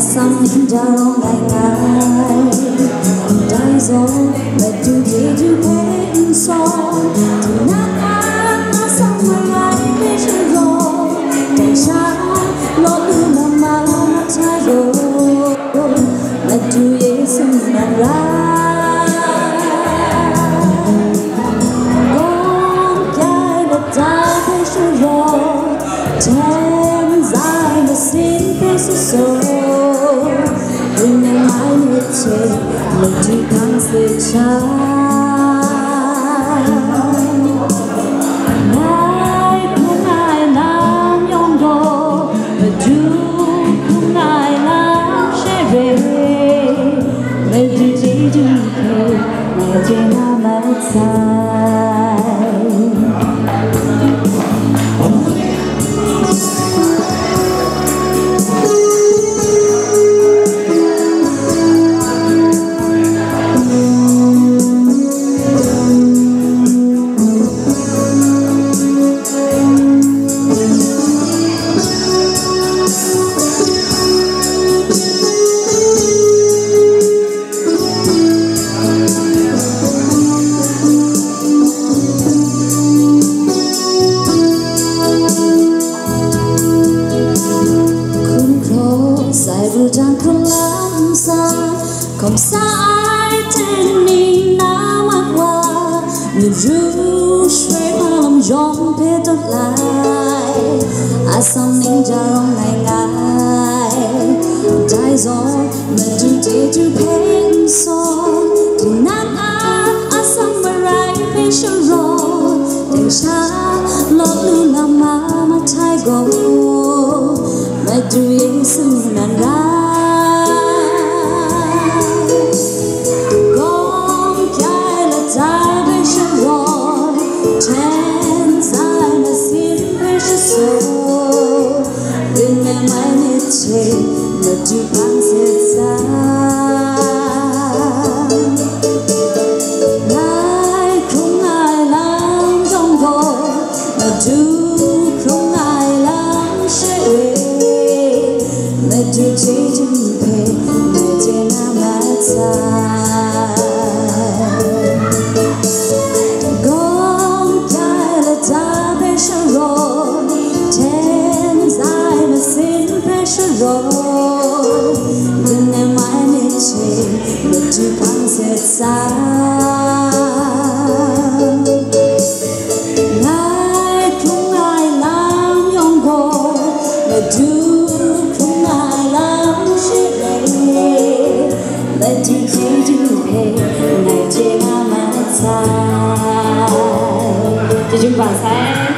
rong ngày ngày đại gió mà chưa đi tu bên thì nát ăn nó xong mà ngày biết chưa rồi tại sao lo tu mà mà nó trái rồi mà tu Giêsu mà ra con trai là ta biết chưa rồi Ten dài mà xin biết rồi mãi như thế Mình chỉ trái Ngài không ai làm nhong đồ, và chú không ai làm sẽ về. Mình chỉ chỉ chỉ thế chỉ là mất sai không xa ai trên ni đã mắt qua? Người ru suy mà lòng giông thế tốt lại. À sao nín ra rong ngày ngày trái gió mà chú tê chú phê so thì nát ác à sao mà rai phê sơ rồi? Tình xa lo lưu làm mà mà thay gò biết chưa rồi đừng em mãi như thế mà tu dệt sẽ xa Ngài không ngài làm nhong gồ mà du không ngài làm sẽ đây mà chỉ chỉ du hề Ngài trên ngà mặt dài. Cho chúng bạn sáng